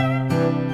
Música